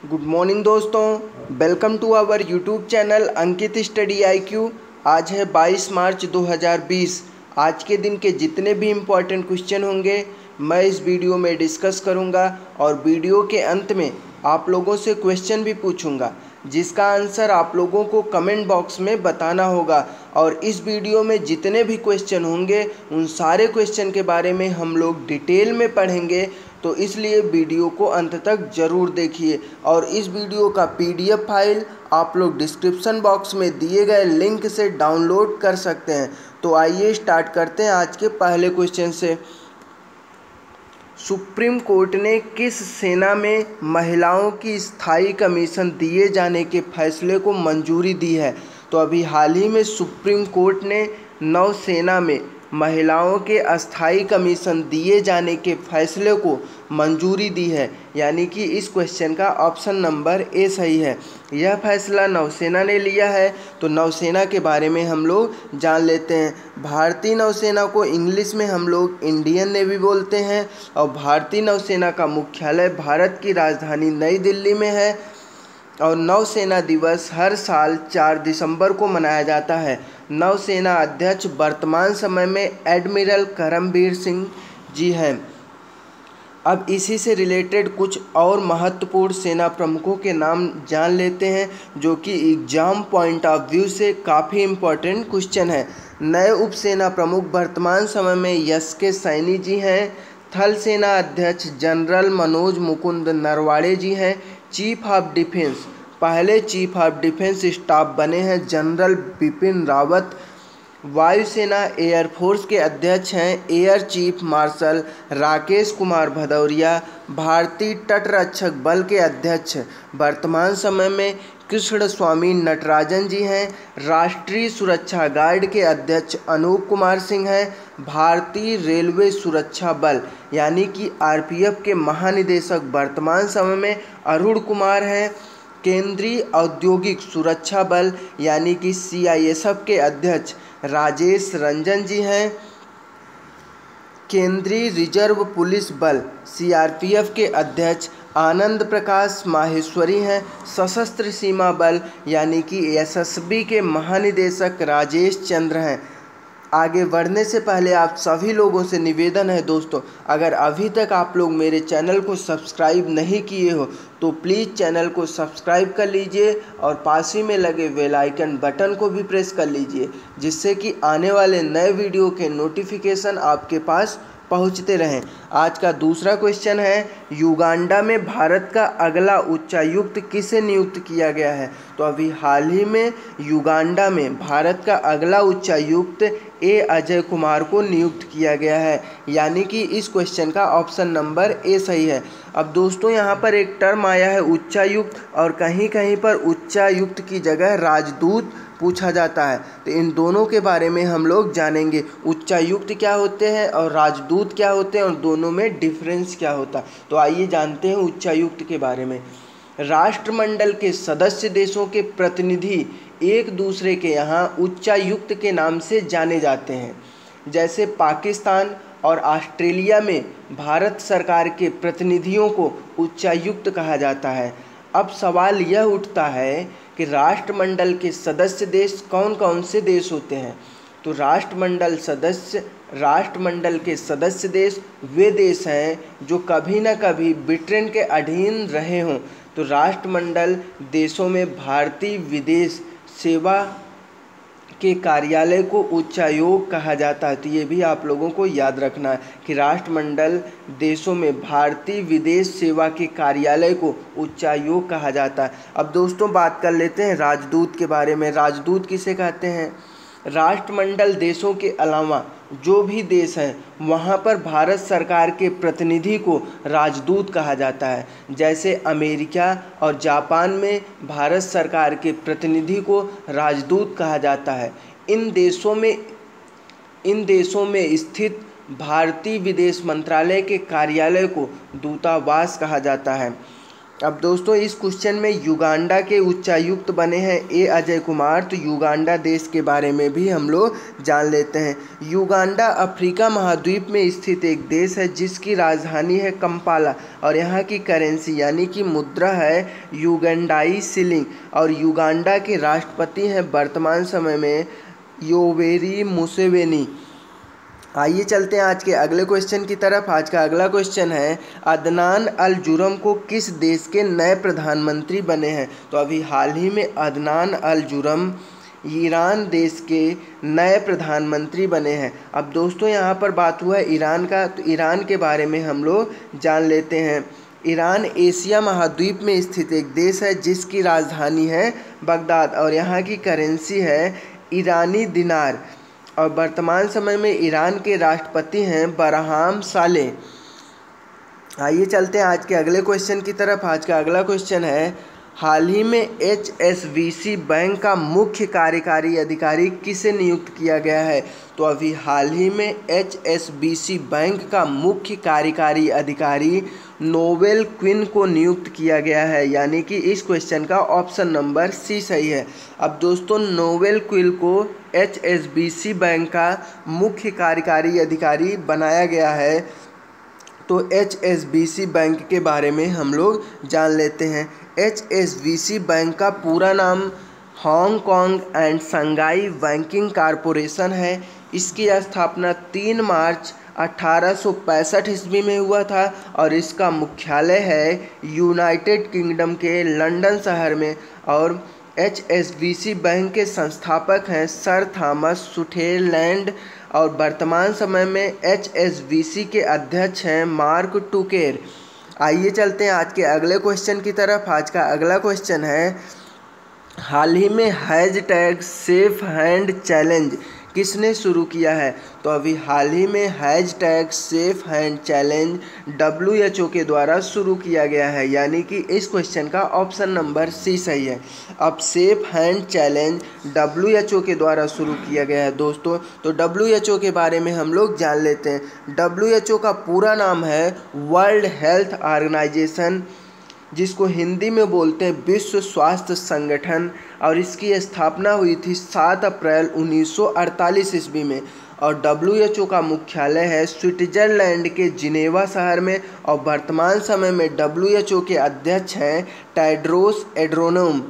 Good morning दोस्तों. Welcome to our YouTube channel Ankit study IQ आज है 22 मार्च 2020 आज के दिन के जितने भी इम्पोर्टेंट क्वेश्चन होंगे, मैं इस वीडियो में डिस्कस करूँगा और वीडियो के अंत में आप लोगों से क्वेश्चन भी पूछूँगा, जिसका आंसर आप लोगों को कमेंट बॉक्स में बताना होगा और इस वीडियो में जितने भी क्वेश्चन होंगे, उन सारे क्वेश्चन के बारे में हम लोग डिटेल में पढ़ेंगे तो इसलिए वीडियो को अंत तक ज़रूर देखिए और इस वीडियो का पीडीएफ फ़ाइल आप लोग डिस्क्रिप्शन बॉक्स में दिए गए लिंक से डाउनलोड कर सकते हैं। तो आइए स्टार्ट करते हैं आज के पहले क्वेश्चन से। सुप्रीम कोर्ट ने किस सेना में महिलाओं की स्थायी कमीशन दिए जाने के फैसले को मंजूरी दी है? तो अभी हाल ही में सुप्रीम कोर्ट ने नौसेना में महिलाओं के अस्थाई कमीशन दिए जाने के फैसले को मंजूरी दी है। यानी कि इस क्वेश्चन का ऑप्शन नंबर ए सही है। यह फैसला नौसेना ने लिया है। तो नौसेना के बारे में हम लोग जान लेते हैं। भारतीय नौसेना को इंग्लिश में हम लोग इंडियन नेवी बोलते हैं। और भारतीय नौसेना का मुख्यालय भारत की राजधानी नई दिल्ली में है। और नौसेना दिवस हर साल चार दिसंबर को मनाया जाता है। नौसेना अध्यक्ष वर्तमान समय में एडमिरल करमबीर सिंह जी हैं। अब इसी से रिलेटेड कुछ और महत्वपूर्ण सेना प्रमुखों के नाम जान लेते हैं, जो कि एग्ज़ाम पॉइंट ऑफ़ व्यू से काफ़ी इम्पोर्टेंट क्वेश्चन है। नए उप सेना प्रमुख वर्तमान समय में यश के सैनी जी हैं। थल सेना अध्यक्ष जनरल मनोज मुकुंद नरवाड़े जी हैं। चीफ ऑफ़ डिफेंस, पहले चीफ ऑफ़ डिफेंस स्टाफ बने हैं जनरल बिपिन रावत। वायुसेना एयरफोर्स के अध्यक्ष हैं air chief marshal Rakesh Kumar Bhadauria, भारतीय तटरक्षक बल के अध्यक्ष। वर्तमान समय में कृष्ण स्वामी नटराजन जी हैं। राष्ट्रीय सुरक्षा गार्ड के अध्यक्ष अनूप कुमार सिंह हैं। भारतीय रेलवे सुरक्षा बल, यानी कि आरपीएफ के महानिदेशक वर्तमान समय में अरुण कुमार हैं। केंद्रीय औद्योगिक सुरक्षा बल, यानी कि सीआईएसएफ के अध्यक्ष राजेश रंजन जी हैं। केंद्रीय रिज़र्व पुलिस बल सीआरपीएफ के अध्यक्ष आनंद प्रकाश माहेश्वरी हैं। सशस्त्र सीमा बल, यानी कि एसएसबी के महानिदेशक राजेश चंद्र हैं। आगे बढ़ने से पहले आप सभी लोगों से निवेदन है दोस्तों, अगर अभी तक आप लोग मेरे चैनल को सब्सक्राइब नहीं किए हो तो प्लीज़ चैनल को सब्सक्राइब कर लीजिए और पास ही में लगे बेल आइकन बटन को भी प्रेस कर लीजिए, जिससे कि आने वाले नए वीडियो के नोटिफिकेशन आपके पास पहुँचते रहें। आज का दूसरा क्वेश्चन है, युगांडा में भारत का अगला उच्चायुक्त किसे नियुक्त किया गया है? तो अभी हाल ही में युगांडा में भारत का अगला उच्चायुक्त ए अजय कुमार को नियुक्त किया गया है। यानी कि इस क्वेश्चन का ऑप्शन नंबर ए सही है। अब दोस्तों, यहाँ पर एक टर्म आया है, उच्चायुक्त। और कहीं कहीं पर उच्चायुक्त की जगह राजदूत पूछा जाता है। तो इन दोनों के बारे में हम लोग जानेंगे। उच्चायुक्त क्या होते हैं और राजदूत क्या होते हैं और दोनों में डिफरेंस क्या होता। है तो आइए जानते हैं उच्चायुक्त के बारे में। राष्ट्रमंडल के सदस्य देशों के प्रतिनिधि एक दूसरे के यहाँ उच्चायुक्त के नाम से जाने जाते हैं। जैसे पाकिस्तान और ऑस्ट्रेलिया में भारत सरकार के प्रतिनिधियों को उच्चायुक्त कहा जाता है। अब सवाल यह उठता है कि राष्ट्रमंडल के सदस्य देश कौन कौन से देश होते हैं? तो राष्ट्रमंडल सदस्य, राष्ट्रमंडल के सदस्य देश वे देश हैं जो कभी न कभी ब्रिटेन के अधीन रहे हों। तो राष्ट्रमंडल देशों में भारतीय विदेश सेवा के कार्यालय को उच्चायोग कहा जाता है। तो ये भी आप लोगों को याद रखना है कि राष्ट्रमंडल देशों में भारतीय विदेश सेवा के कार्यालय को उच्चायोग कहा जाता है। अब दोस्तों बात कर लेते हैं राजदूत के बारे में। राजदूत किसे कहते हैं? राष्ट्रमंडल देशों के अलावा जो भी देश हैं, वहाँ पर भारत सरकार के प्रतिनिधि को राजदूत कहा जाता है। जैसे अमेरिका और जापान में भारत सरकार के प्रतिनिधि को राजदूत कहा जाता है। इन देशों में, इन देशों में स्थित भारतीय विदेश मंत्रालय के कार्यालय को दूतावास कहा जाता है। अब दोस्तों, इस क्वेश्चन में युगांडा के उच्चायुक्त बने हैं ए अजय कुमार। तो युगांडा देश के बारे में भी हम लोग जान लेते हैं। युगांडा अफ्रीका महाद्वीप में स्थित एक देश है, जिसकी राजधानी है कंपाला और यहाँ की करेंसी यानी कि मुद्रा है युगंडाई सिलिंग और युगांडा के राष्ट्रपति हैं वर्तमान समय में योवेरी मुसेवेनी। आइए चलते हैं आज के अगले क्वेश्चन की तरफ़। आज का अगला क्वेश्चन है, अदनान अल जुरम को किस देश के नए प्रधानमंत्री बने हैं? तो अभी हाल ही में अदनान अल जुरम ईरान देश के नए प्रधानमंत्री बने हैं। अब दोस्तों, यहाँ पर बात हुआ है ईरान का तो ईरान के बारे में हम लोग जान लेते हैं। ईरान एशिया महाद्वीप में स्थित एक देश है, जिसकी राजधानी है बगदाद, और यहाँ की करेंसी है ईरानी दिनार। और वर्तमान समय में ईरान के राष्ट्रपति हैं बरहाम साले। आइए चलते हैं आज के अगले क्वेश्चन की तरफ़। आज का अगला क्वेश्चन है हाल ही में सी बैंक का मुख्य कार्यकारी अधिकारी किसे नियुक्त किया गया है? तो अभी हाल ही में सी बैंक का मुख्य कार्यकारी अधिकारी नोवेल क्विन को नियुक्त किया गया है। यानी कि इस क्वेश्चन का ऑप्शन नंबर सी सही है। अब दोस्तों, नोवेल क्विल को सी बैंक का मुख्य कार्यकारी अधिकारी बनाया गया है। तो सी बैंक के बारे में हम लोग जान लेते हैं। सी बैंक का पूरा नाम Hong Kong and Shanghai banking corporation है। इसकी स्थापना तीन मार्च अठारह सौ पैंसठ ईस्वी में हुआ था और इसका मुख्यालय है यूनाइटेड किंगडम के लंदन शहर में और सी बैंक के संस्थापक हैं सर थॉमस सुठेलैंड और वर्तमान समय में एच एस बी सी के अध्यक्ष हैं मार्क टूकेर। आइए चलते हैं आज के अगले क्वेश्चन की तरफ़। आज का अगला क्वेश्चन है, हाल ही में hashtag safe hand challenge किसने शुरू किया है? तो अभी हाल ही में hashtag safe hand challenge W H O के द्वारा शुरू किया गया है, यानी कि इस क्वेश्चन का ऑप्शन नंबर सी सही है। अब safe hand challenge W H O के द्वारा शुरू किया गया है, दोस्तों। तो डब्ल्यू एच ओ के बारे में हम लोग जान लेते हैं। डब्ल्यू एच ओ का पूरा नाम है वर्ल्ड हेल्थ ऑर्गेनाइजेशन। जिसको हिंदी में बोलते हैं विश्व स्वास्थ्य संगठन, और इसकी स्थापना हुई थी सात अप्रैल 1948 ईस्वी में। और डब्ल्यूएचओ का मुख्यालय है स्विट्जरलैंड के जिनेवा शहर में, और वर्तमान समय में डब्ल्यूएचओ के अध्यक्ष हैं टाइड्रोस एड्रोनोम।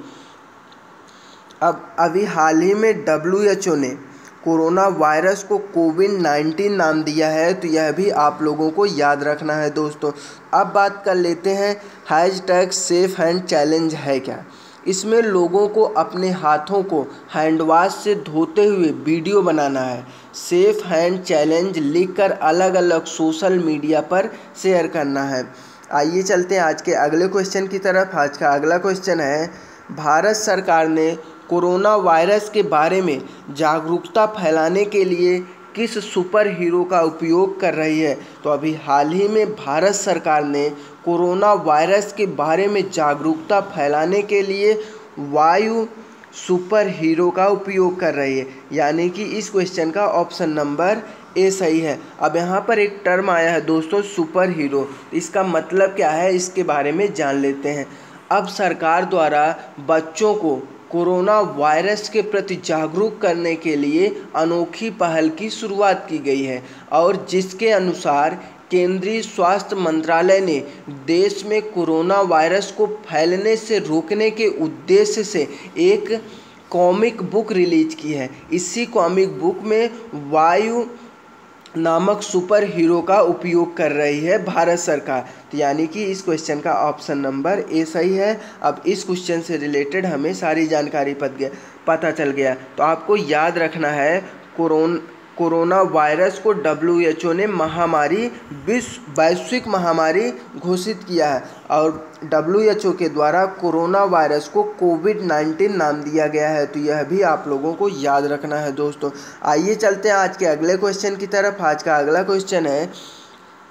अब, अभी हाल ही में डब्ल्यूएचओ ने कोरोना वायरस को कोविड नाइन्टीन नाम दिया है तो यह भी आप लोगों को याद रखना है दोस्तों। अब बात कर लेते हैं hashtag safe hand challenge है क्या? इसमें लोगों को अपने हाथों को हैंड वाश से धोते हुए वीडियो बनाना है। सेफ़ हैंड चैलेंज लिखकर अलग अलग सोशल मीडिया पर शेयर करना है। आइए चलते हैं आज के अगले क्वेश्चन की तरफ़। आज का अगला क्वेश्चन है, भारत सरकार ने कोरोना वायरस के बारे में जागरूकता फैलाने के लिए किस सुपर हीरो का उपयोग कर रही है? तो अभी हाल ही में भारत सरकार ने कोरोना वायरस के बारे में जागरूकता फैलाने के लिए वायु सुपर हीरो का उपयोग कर रही है। यानी कि इस क्वेश्चन का ऑप्शन नंबर ए सही है। अब यहाँ पर एक टर्म आया है दोस्तों सुपर हीरो इसका मतलब क्या है? इसके बारे में जान लेते हैं। अब सरकार द्वारा बच्चों को कोरोना वायरस के प्रति जागरूक करने के लिए अनोखी पहल की शुरुआत की गई है और जिसके अनुसार केंद्रीय स्वास्थ्य मंत्रालय ने देश में कोरोना वायरस को फैलने से रोकने के उद्देश्य से एक कॉमिक बुक रिलीज़ की है। इसी कॉमिक बुक में वायु नामक सुपर हीरो का उपयोग कर रही है भारत सरकार। तो यानी कि इस क्वेश्चन का ऑप्शन नंबर ए सही है। अब इस क्वेश्चन से रिलेटेड हमें सारी जानकारी पत गया, पता चल गया। तो आपको याद रखना है, कोरोन कोरोना वायरस को डब्ल्यूएचओ ने महामारी, विश्व, वैश्विक महामारी घोषित किया है और डब्ल्यूएचओ के द्वारा कोरोना वायरस को कोविड 19 नाम दिया गया है। तो यह भी आप लोगों को याद रखना है दोस्तों। आइए चलते हैं आज के अगले क्वेश्चन की तरफ़। आज का अगला क्वेश्चन है,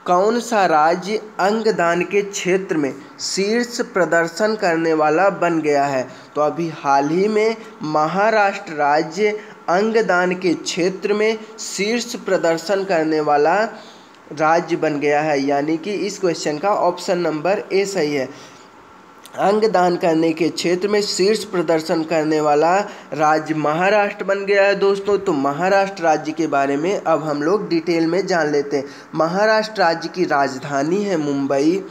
कौन सा राज्य अंगदान के क्षेत्र में शीर्ष प्रदर्शन करने वाला बन गया है? तो अभी हाल ही में महाराष्ट्र राज्य अंगदान के क्षेत्र में शीर्ष प्रदर्शन करने वाला राज्य बन गया है। यानी कि इस क्वेश्चन का ऑप्शन नंबर ए सही है। अंग दान करने के क्षेत्र में शीर्ष प्रदर्शन करने वाला राज्य महाराष्ट्र बन गया है दोस्तों। तो महाराष्ट्र राज्य के बारे में अब हम लोग डिटेल में जान लेते हैं। महाराष्ट्र राज्य की राजधानी है मुंबई।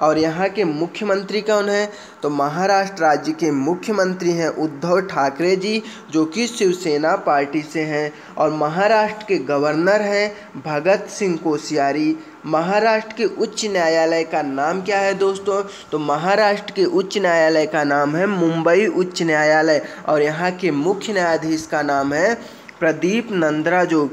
और यहाँ के मुख्यमंत्री कौन है? तो महाराष्ट्र राज्य के मुख्यमंत्री हैं उद्धव ठाकरे जी, जो कि शिवसेना पार्टी से हैं। और महाराष्ट्र के गवर्नर हैं भगत सिंह कोश्यारी। महाराष्ट्र के उच्च न्यायालय का नाम क्या है दोस्तों? तो महाराष्ट्र के उच्च न्यायालय का नाम है मुंबई उच्च न्यायालय। और यहाँ के मुख्य न्यायाधीश का नाम है प्रदीप नंद्राजोग।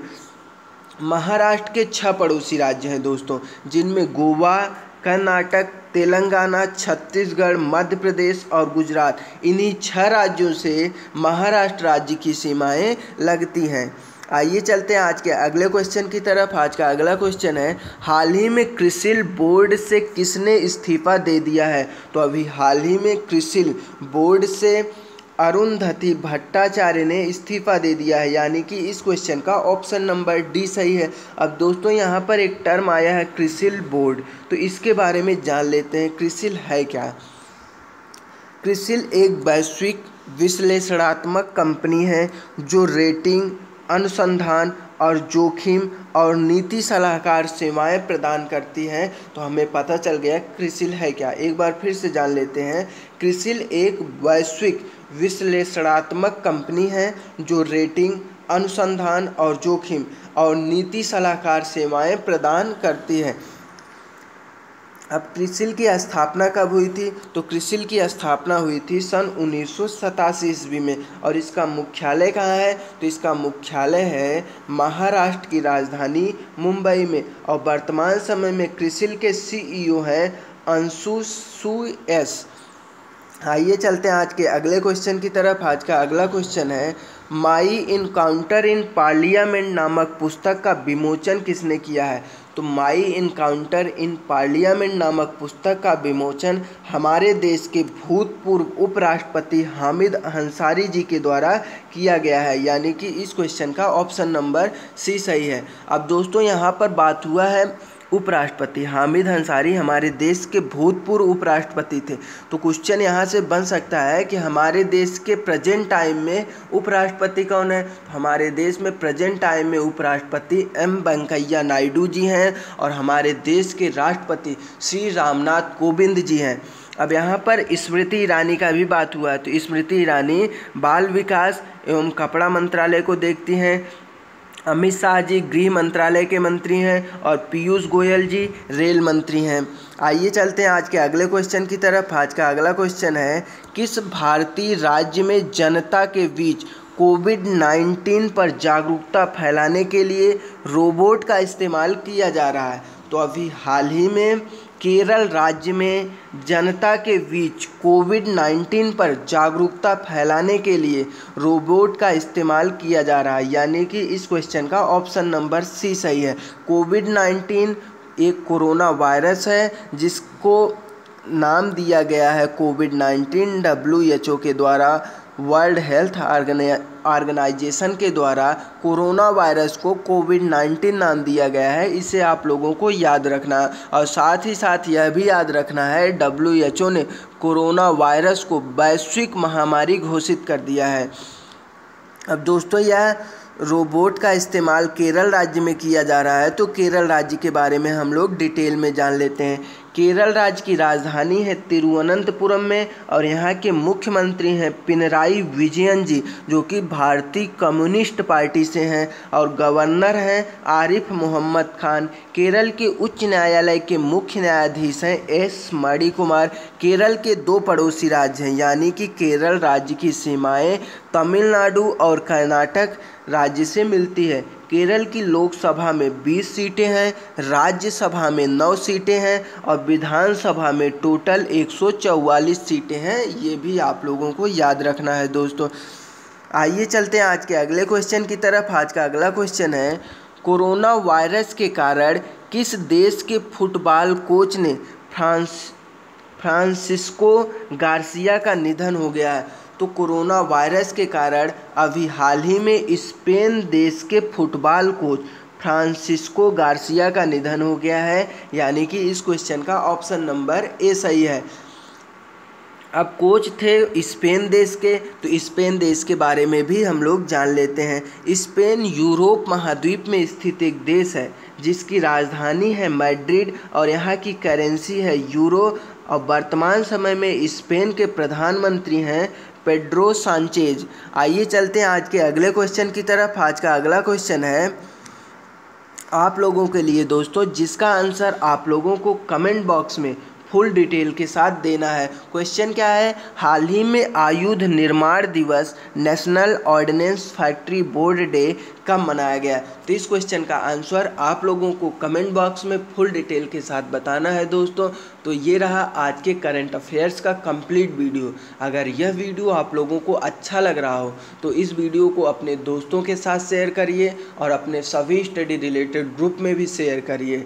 महाराष्ट्र के छह पड़ोसी राज्य हैं दोस्तों, जिनमें गोवा कर्नाटक, तेलंगाना, छत्तीसगढ़, मध्य प्रदेश और गुजरात। इन्हीं छह राज्यों से महाराष्ट्र राज्य की सीमाएँ लगती हैं। आइए चलते हैं आज के अगले क्वेश्चन की तरफ़। आज का अगला क्वेश्चन है, हाल ही में क्रिसिल बोर्ड से किसने इस्तीफा दे दिया है? तो अभी हाल ही में क्रिसिल बोर्ड से अरुंधति भट्टाचार्य ने इस्तीफा दे दिया है, यानी कि इस क्वेश्चन का ऑप्शन नंबर डी सही है। अब दोस्तों, यहाँ पर एक टर्म आया है, क्रिसिल बोर्ड। तो इसके बारे में जान लेते हैं, क्रिसिल है क्या? क्रिसिल एक वैश्विक विश्लेषणात्मक कंपनी है, जो रेटिंग अनुसंधान और जोखिम और नीति सलाहकार सेवाएँ प्रदान करती हैं। तो हमें पता चल गया, क्रिसिल है क्या? एक बार फिर से जान लेते हैं। क्रिसिल एक वैश्विक विश्लेषणात्मक कंपनी है जो रेटिंग, अनुसंधान और जोखिम और नीति सलाहकार सेवाएँ प्रदान करती है। अब क्रिसिल की स्थापना कब हुई थी? तो क्रिसिल की स्थापना हुई थी सन उन्नीस सौ सतासी ईस्वी में और इसका मुख्यालय कहाँ है? तो इसका मुख्यालय है महाराष्ट्र की राजधानी मुंबई में और वर्तमान समय में क्रिसिल के सीईओ हैं अंशु सु एस। आइए चलते हैं आज के अगले क्वेश्चन की तरफ़। आज का अगला क्वेश्चन है माई इनकाउंटर इन पार्लियामेंट नामक पुस्तक का विमोचन किसने किया है? तो माई इनकाउंटर इन पार्लियामेंट नामक पुस्तक का विमोचन हमारे देश के भूतपूर्व उपराष्ट्रपति हामिद अंसारी जी के द्वारा किया गया है। यानी कि इस क्वेश्चन का ऑप्शन नंबर सी सही है। अब दोस्तों, यहाँ पर बात हुआ है उपराष्ट्रपति हामिद अंसारी हमारे देश के भूतपूर्व उपराष्ट्रपति थे। तो क्वेश्चन यहाँ से बन सकता है कि हमारे देश के प्रेजेंट टाइम में उपराष्ट्रपति कौन है? तो हमारे देश में प्रेजेंट टाइम में उपराष्ट्रपति एम वेंकैया नायडू जी हैं और हमारे देश के राष्ट्रपति श्री रामनाथ कोविंद जी हैं। अब यहाँ पर स्मृति ईरानी का भी बात हुआ है। तो स्मृति ईरानी बाल विकास एवं कपड़ा मंत्रालय को देखती हैं। अमित शाह जी गृह मंत्रालय के मंत्री हैं और पीयूष गोयल जी रेल मंत्री हैं। आइए चलते हैं आज के अगले क्वेश्चन की तरफ़। आज का अगला क्वेश्चन है, किस भारतीय राज्य में जनता के बीच कोविड 19 पर जागरूकता फैलाने के लिए रोबोट का इस्तेमाल किया जा रहा है? तो अभी हाल ही में केरल राज्य में जनता के बीच कोविड 19 पर जागरूकता फैलाने के लिए रोबोट का इस्तेमाल किया जा रहा है। यानी कि इस क्वेश्चन का ऑप्शन नंबर सी सही है। कोविड 19 एक कोरोना वायरस है, जिसको नाम दिया गया है कोविड 19 डब्ल्यू एच ओ के द्वारा। वर्ल्ड हेल्थ ऑर्गेनाइजेशन के द्वारा कोरोना वायरस को कोविड 19 नाम दिया गया है। इसे आप लोगों को याद रखना और साथ ही साथ यह भी याद रखना है डब्ल्यूएचओ ने कोरोना वायरस को वैश्विक महामारी घोषित कर दिया है। अब दोस्तों, यह रोबोट का इस्तेमाल केरल राज्य में किया जा रहा है तो केरल राज्य के बारे में हम लोग डिटेल में जान लेते हैं। केरल राज्य की राजधानी है तिरुवनंतपुरम में और यहाँ के मुख्यमंत्री हैं पिनराई विजयन जी, जो कि भारतीय कम्युनिस्ट पार्टी से हैं और गवर्नर हैं आरिफ मोहम्मद खान। केरल के उच्च न्यायालय के मुख्य न्यायाधीश हैं एस मणि कुमार केरल के दो पड़ोसी राज्य हैं, यानी कि केरल राज्य की सीमाएँ तमिलनाडु और कर्नाटक राज्य से मिलती है। केरल की लोकसभा में 20 सीटें हैं, राज्यसभा में 9 सीटें हैं और विधानसभा में टोटल 144 सीटें हैं। ये भी आप लोगों को याद रखना है दोस्तों। आइए चलते हैं आज के अगले क्वेश्चन की तरफ़। आज का अगला क्वेश्चन है, कोरोना वायरस के कारण किस देश के फुटबॉल कोच ने फ्रांस, फ्रांसिस्को गार्सिया का निधन हो गया है? तो कोरोना वायरस के कारण अभी हाल ही में स्पेन देश के फुटबॉल कोच फ्रांसिस्को गार्सिया का निधन हो गया है। यानी कि इस क्वेश्चन का ऑप्शन नंबर ए सही है। अब कोच थे स्पेन देश के तो स्पेन देश के बारे में भी हम लोग जान लेते हैं। स्पेन यूरोप महाद्वीप में स्थित एक देश है, जिसकी राजधानी है मैड्रिड और यहाँ की करेंसी है यूरो। और वर्तमान समय में स्पेन के प्रधानमंत्री हैं पेड्रो सांचेज। आइए चलते हैं आज के अगले क्वेश्चन की तरफ़। आज का अगला क्वेश्चन है, आप लोगों के लिए दोस्तों, जिसका आंसर आप लोगों को कमेंट बॉक्स में फुल डिटेल के साथ देना है। क्वेश्चन क्या है? हाल ही में आयुध निर्माण दिवस, national ordinance factory board day कब मनाया गया। तो इस क्वेश्चन का आंसर आप लोगों को कमेंट बॉक्स में फुल डिटेल के साथ बताना है दोस्तों। तो ये रहा आज के करंट अफेयर्स का कंप्लीट वीडियो। अगर यह वीडियो आप लोगों को अच्छा लग रहा हो तो इस वीडियो को अपने दोस्तों के साथ शेयर करिए और अपने सभी स्टडी रिलेटेड ग्रुप में भी शेयर करिए।